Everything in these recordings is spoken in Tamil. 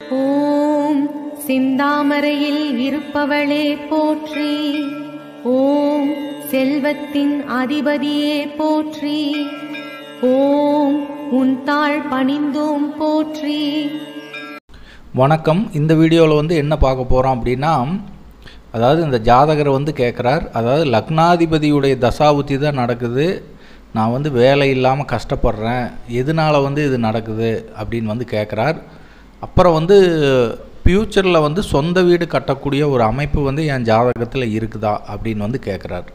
ஓம் செந்தாமரையில் இருப்பவளே போற்றி. ஓம் செல்வத்தின் அதிபதியே போற்றி. ஓம் உன் தாழ் பணிந்தோம் போற்றி. வணக்கம். இந்த வீடியோவில் வந்து என்ன பார்க்க போகிறோம் அப்படின்னா அதாவது இந்த ஜாதகர் வந்து கேட்குறார் அதாவது லக்னாதிபதியுடைய தசாபுத்தி தான் நடக்குது. நான் வந்து வேலை இல்லாமல் கஷ்டப்படுறேன். எதனால் வந்து இது நடக்குது அப்படின்னு வந்து கேட்குறார் அப்புறம் வந்து ஃப்யூச்சரில் வந்து சொந்த வீடு கட்டக்கூடிய ஒரு அமைப்பு வந்து என் ஜாதகத்தில் இருக்குதா அப்படின்னு வந்து கேட்குறாரு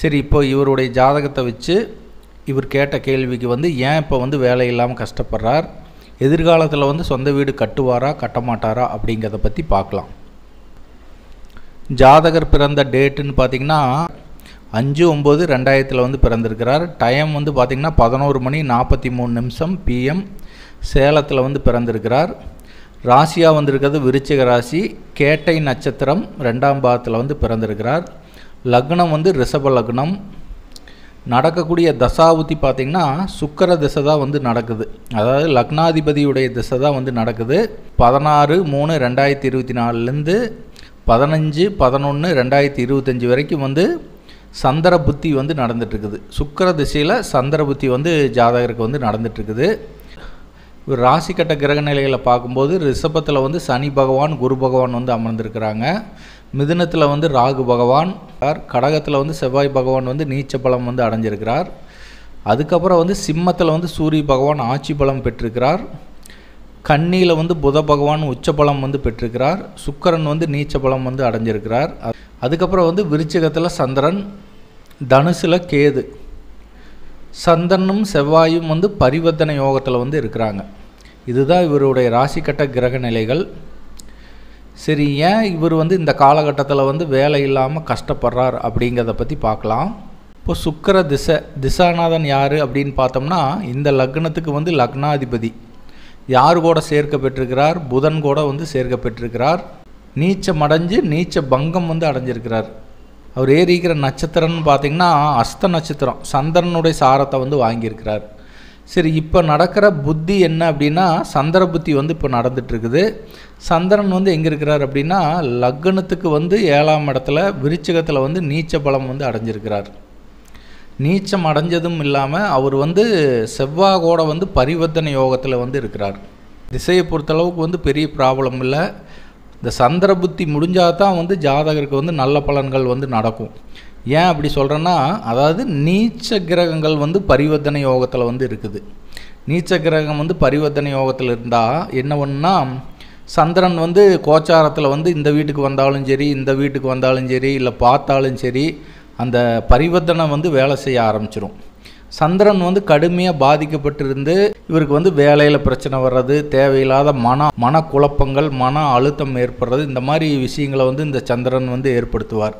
சரி இப்போ இவருடைய ஜாதகத்தை வச்சு இவர் கேட்ட கேள்விக்கு வந்து ஏன் இப்போ வந்து வேலை இல்லாமல் கஷ்டப்படுறார்? எதிர்காலத்தில் வந்து சொந்த வீடு கட்டுவாரா கட்ட மாட்டாரா அப்படிங்கிறத பற்றி பார்க்கலாம். ஜாதகர் பிறந்த டேட்டுன்னு பார்த்தீங்கன்னா அஞ்சு ஒம்பது ரெண்டாயிரத்தில் வந்து பிறந்திருக்கிறார். டைம் வந்து பார்த்திங்கன்னா பதினோரு மணி நாற்பத்தி மூணு நிமிஷம் பிஎம் சேலத்தில் வந்து பிறந்திருக்கிறார். ராசியாக வந்திருக்கிறது விருச்சிக ராசி. கேட்டை நட்சத்திரம் ரெண்டாம் பாகத்தில் வந்து பிறந்திருக்கிறார். லக்னம் வந்து ரிஷப லக்னம். நடக்கக்கூடிய தசாபுத்தி பார்த்திங்கன்னா சுக்கர திசை தான் வந்து நடக்குது. அதாவது லக்னாதிபதியுடைய திசை தான் வந்து நடக்குது. பதினாறு மூணு ரெண்டாயிரத்தி இருபத்தி நாலுலேருந்து பதினஞ்சு பதினொன்று ரெண்டாயிரத்தி இருபத்தஞ்சி வரைக்கும் வந்து சந்திர புத்தி வந்து நடந்துட்டுருக்குது சுக்கர திசையில் சந்திர புத்தி வந்து ஜாதகருக்கு வந்து நடந்துட்டுருக்குது ராசி கட்ட கிரக நிலைகளை பார்க்கும்போது ரிஷபத்தில் வந்து சனி பகவான் குரு பகவான் வந்து அமர்ந்திருக்கிறாங்க. மிதுனத்தில் வந்து ராகு பகவான் கடகத்தில் வந்து செவ்வாய் பகவான் வந்து நீச்ச பலம் வந்து அடைஞ்சிருக்கிறார். அதுக்கப்புறம் வந்து சிம்மத்தில் வந்து சூரிய பகவான் ஆட்சி பலம் பெற்றிருக்கிறார். கன்னியில் வந்து புத பகவான் உச்ச பலம் வந்து பெற்றிருக்கிறார். சுக்கரன் வந்து நீச்ச பலம் வந்து அடைஞ்சிருக்கிறார். அதுக்கப்புறம் வந்து விருச்சிகத்தில் சந்திரன் தனுசில் கேது. சந்தனும் செவ்வாயும் வந்து பரிவர்த்தனை யோகத்தில் வந்து இருக்கிறாங்க. இதுதான் இவருடைய ராசிக்கட்ட கிரக நிலைகள். சரி ஏன் இவர் வந்து இந்த காலகட்டத்தில் வந்து வேலை இல்லாமல் கஷ்டப்படுறார் அப்படிங்கிறத பற்றி பார்க்கலாம். இப்போ சுக்கர திசை திசாநாதன் யார் அப்படின்னு பார்த்தோம்னா இந்த லக்னத்துக்கு வந்து லக்னாதிபதி. யார் கூட சேர்க்க பெற்றிருக்கிறார்? புதன் கூட வந்து சேர்க்க பெற்றிருக்கிறார். நீச்சம் அடைஞ்சு நீச்ச பங்கம் வந்து அடைஞ்சிருக்கிறார். அவர் ஏறிக்கிற நட்சத்திரம்னு பார்த்திங்கன்னா அஸ்த நட்சத்திரம். சந்திரனுடைய சாரத்தை வந்து வாங்கியிருக்கிறார். சரி இப்போ நடக்கிற புத்தி என்ன அப்படின்னா சந்திர புத்தி வந்து இப்போ நடந்துட்டுருக்குது. சந்திரன் வந்து எங்கே இருக்கிறார் அப்படின்னா லக்னத்துக்கு வந்து ஏழாம் இடத்துல விருச்சகத்தில் வந்து நீச்ச பலம் வந்து அடைஞ்சிருக்கிறார். நீச்சம் அடைஞ்சதும் இல்லாமல் அவர் வந்து செவ்வாகோட வந்து பரிவர்த்தனை யோகத்தில் வந்து இருக்கிறார். திசையை பொறுத்தளவுக்கு வந்து பெரிய ப்ராப்ளம் இல்லை. இந்த சந்திர புத்தி முடிஞ்சால் தான் வந்து ஜாதகருக்கு வந்து நல்ல பலன்கள் வந்து நடக்கும். ஏன் அப்படி சொல்கிறேன்னா அதாவது நீச்ச கிரகங்கள் வந்து பரிவர்த்தனை யோகத்தில் வந்து இருக்குது. நீச்ச கிரகம் வந்து பரிவர்த்தனை யோகத்தில் இருந்தால் என்ன ஒன்றுனா சந்திரன் வந்து கோச்சாரத்தில் வந்து இந்த வீட்டுக்கு வந்தாலும் சரி இந்த வீட்டுக்கு வந்தாலும் சரி இல்லை பார்த்தாலும் சரி அந்த பரிவர்த்தனை வந்து வேலை செய்ய ஆரம்பிச்சிடும் சந்திரன் வந்து கடுமையாக பாதிக்கப்பட்டிருந்து இவருக்கு வந்து வேலையில் பிரச்சனை வர்றது தேவையில்லாத மன மனக்குழப்பங்கள் மன அழுத்தம் ஏற்படுறது இந்த மாதிரி விஷயங்களை வந்து இந்த சந்திரன் வந்து ஏற்படுத்துவார்.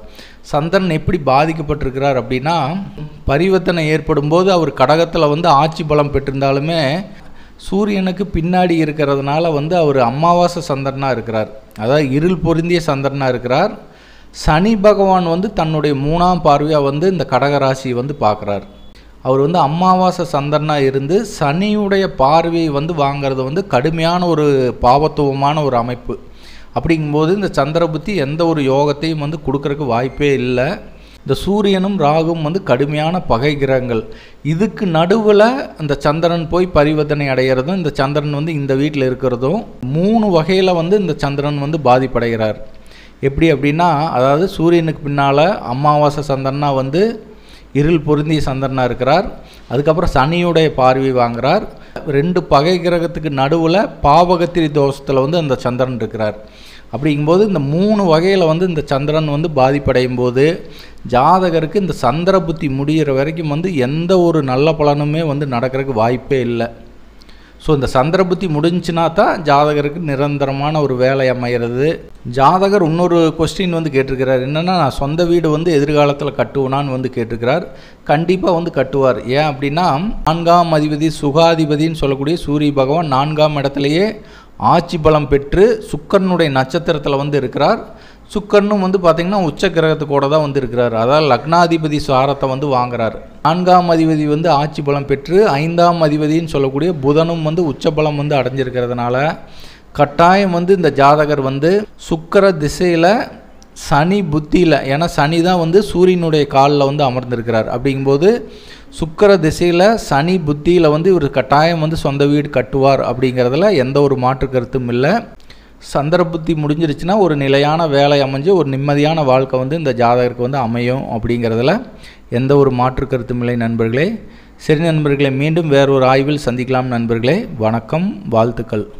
சந்திரன் எப்படி பாதிக்கப்பட்டிருக்கிறார் அப்படின்னா பரிவர்த்தனை ஏற்படும் போது அவர் கடகத்தில் வந்து ஆட்சி பலம் பெற்றிருந்தாலுமே சூரியனுக்கு பின்னாடி இருக்கிறதுனால வந்து அவர் அமாவாசை சந்திரனாக இருக்கிறார். அதாவது இருள் பொருந்திய சந்திரனாக இருக்கிறார். சனி பகவான் வந்து தன்னுடைய மூணாம் பார்வையாக வந்து இந்த கடகராசியை வந்து பார்க்குறார். அவர் வந்து அமாவாசை சந்திரனாக இருந்து சனியுடைய பார்வையை வந்து வாங்கிறது வந்து கடுமையான ஒரு பாவத்துவமான ஒரு அமைப்பு. அப்படிங்கும்போது இந்த சந்திர புத்தி எந்த ஒரு யோகத்தையும் வந்து கொடுக்கறக்கு வாய்ப்பே இல்லை. இந்த சூரியனும் ராகும் வந்து கடுமையான பகை கிரகங்கள். இதுக்கு நடுவில் இந்த சந்திரன் போய் பரிவர்த்தனை அடைகிறதும் இந்த சந்திரன் வந்து இந்த வீட்டில் இருக்கிறதும் மூணு வகையில் வந்து இந்த சந்திரன் வந்து பாதிப்படைகிறார். எப்படி அப்படின்னா அதாவது சூரியனுக்கு பின்னால் அமாவாசை சந்திரனா வந்து இருள் பொருந்திய சந்திரனாக இருக்கிறார். அதுக்கப்புறம் சனியுடைய பார்வை வாங்குறார். ரெண்டு பகை கிரகத்துக்கு நடுவில் பாவகத்திரி தோஷத்தில் வந்து அந்த சந்திரன் இருக்கிறார். அப்படிங்கும்போது இந்த மூணு வகையில் வந்து இந்த சந்திரன் வந்து பாதிப்படையும் போது ஜாதகருக்கு இந்த சந்திர புத்தி முடிகிற வரைக்கும் வந்து எந்த ஒரு நல்ல பலனுமே வந்து நடக்கிறதுக்கு வாய்ப்பே இல்லை. ஸோ இந்த சந்திர புத்தி முடிஞ்சுனா தான் ஜாதகருக்கு நிரந்தரமான ஒரு வேலை அமைகிறது ஜாதகர் இன்னொரு கொஸ்டின் வந்து கேட்டிருக்கிறார். என்னென்னா நான் சொந்த வீடு வந்து எதிர்காலத்தில் கட்டுவோனான்னு வந்து கேட்டிருக்கிறார். கண்டிப்பாக வந்து கட்டுவார். ஏன் அப்படின்னா நான்காம் அதிபதி சுகாதிபதின்னு சொல்லக்கூடிய சூரிய பகவான் நான்காம் இடத்துலையே ஆட்சி பலம் பெற்று சுக்கரனுடைய நட்சத்திரத்தில் வந்து இருக்கிறார். சுக்கரனும் வந்து பார்த்திங்கன்னா உச்ச கிரகத்துக்கூட தான் வந்து இருக்கிறார் அதாவது லக்னாதிபதி சாரத்தை வந்து வாங்குறார். நான்காம் அதிபதி வந்து ஆட்சி பலம் பெற்று ஐந்தாம் அதிபதின்னு சொல்லக்கூடிய புதனும் வந்து உச்ச பலம் வந்து அடைஞ்சிருக்கிறதுனால கட்டாயம் வந்து இந்த ஜாதகர் வந்து சுக்கர திசையில் சனி புத்தியில் ஏன்னா சனி தான் வந்து சூரியனுடைய காலில் வந்து அமர்ந்திருக்கிறார். அப்படிங்கும்போது சுக்கர திசையில் சனி புத்தியில் வந்து இவர் கட்டாயம் வந்து சொந்த வீடு கட்டுவார் அப்படிங்கிறதுல எந்த ஒரு மாற்று கருத்தும் இல்லை. சந்திரபுத்தி முடிஞ்சிருச்சுன்னா ஒரு நிலையான வேலை அமைஞ்சு ஒரு நிம்மதியான வாழ்க்கை வந்து இந்த ஜாதகருக்கு வந்து அமையும் அப்படிங்கிறதுல எந்த ஒரு மாற்று கருத்தும் இல்லை நண்பர்களே. சரி நண்பர்களே மீண்டும் வேறொரு ஆய்வில் சந்திக்கலாம் நண்பர்களே. வணக்கம் வாழ்த்துக்கள்.